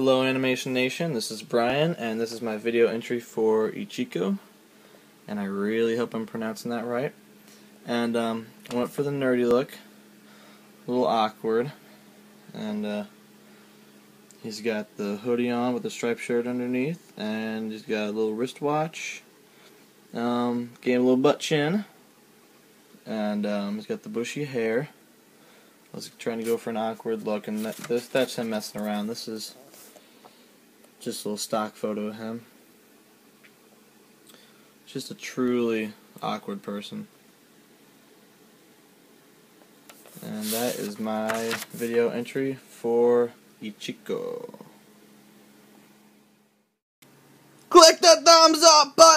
Hello Animation Nation, this is Brian, and this is my video entry for Ichiko. And I really hope I'm pronouncing that right. And um, I went for the nerdy look, a little awkward, and uh, he's got the hoodie on with the striped shirt underneath, and he's got a little wristwatch, um, gave a little butt chin, and um, he's got the bushy hair. I was trying to go for an awkward look, and that, this, that's him messing around. This is just a little stock photo of him. Just a truly awkward person. And that is my video entry for Ichiko. Click the thumbs up button!